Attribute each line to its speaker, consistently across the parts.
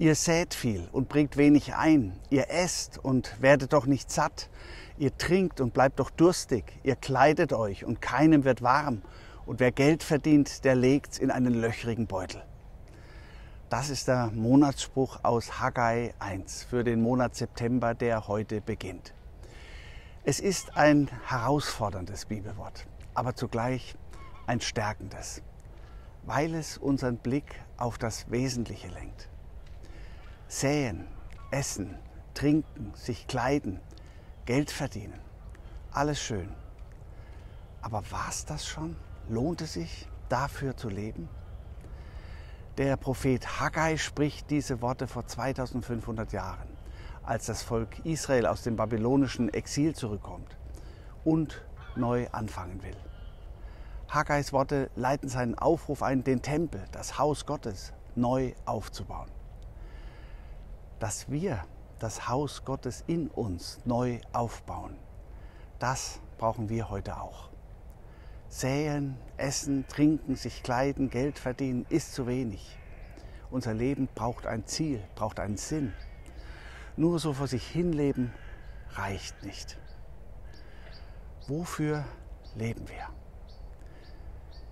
Speaker 1: Ihr sät viel und bringt wenig ein. Ihr esst und werdet doch nicht satt. Ihr trinkt und bleibt doch durstig. Ihr kleidet euch und keinem wird warm. Und wer Geld verdient, der legt's in einen löchrigen Beutel. Das ist der Monatsspruch aus Haggai 1 für den Monat September, der heute beginnt. Es ist ein herausforderndes Bibelwort, aber zugleich ein stärkendes, weil es unseren Blick auf das Wesentliche lenkt. Säen, essen, trinken, sich kleiden, Geld verdienen. Alles schön. Aber war es das schon? Lohnt es sich, dafür zu leben? Der Prophet Haggai spricht diese Worte vor 2500 Jahren, als das Volk Israel aus dem babylonischen Exil zurückkommt und neu anfangen will. Haggais Worte leiten seinen Aufruf ein, den Tempel, das Haus Gottes, neu aufzubauen dass wir das Haus Gottes in uns neu aufbauen. Das brauchen wir heute auch. Säen, essen, trinken, sich kleiden, Geld verdienen ist zu wenig. Unser Leben braucht ein Ziel, braucht einen Sinn. Nur so vor sich hinleben reicht nicht. Wofür leben wir?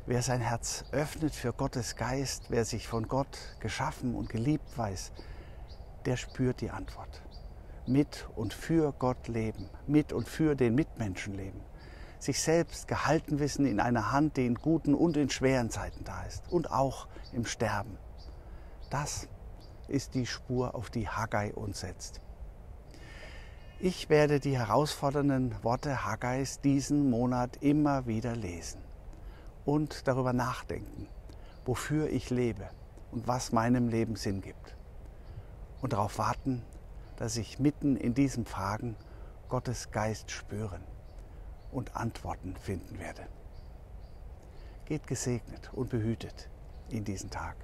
Speaker 1: Wer sein Herz öffnet für Gottes Geist, wer sich von Gott geschaffen und geliebt weiß, der spürt die Antwort. Mit und für Gott leben, mit und für den Mitmenschen leben. Sich selbst gehalten wissen in einer Hand, die in guten und in schweren Zeiten da ist und auch im Sterben. Das ist die Spur, auf die Haggai uns setzt. Ich werde die herausfordernden Worte Haggais diesen Monat immer wieder lesen und darüber nachdenken, wofür ich lebe und was meinem Leben Sinn gibt und darauf warten, dass ich mitten in diesen Fragen Gottes Geist spüren und Antworten finden werde. Geht gesegnet und behütet in diesen Tag.